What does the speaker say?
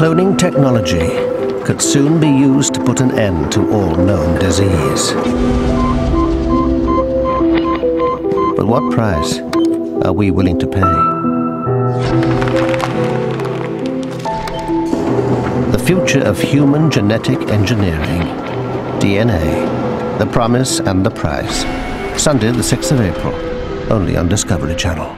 cloning technology could soon be used to put an end to all known disease. But what price are we willing to pay? The future of human genetic engineering. DNA. The promise and the price. Sunday, the 6th of April. Only on Discovery Channel.